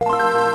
you.